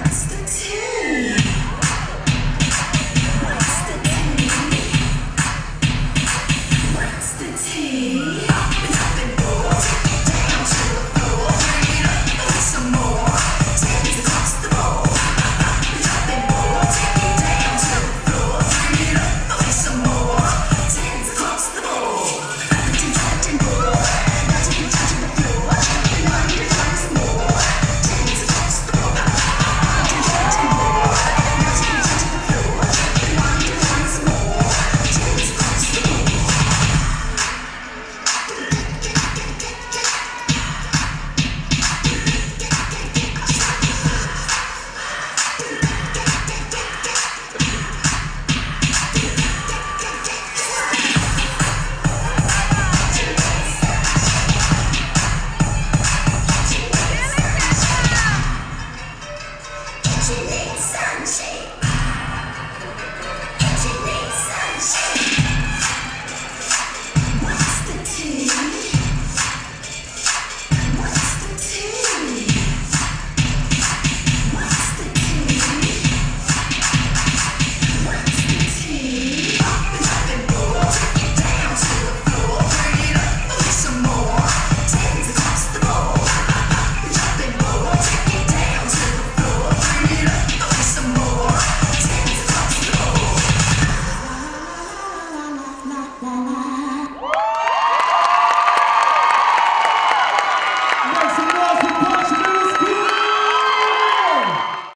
What's the tip?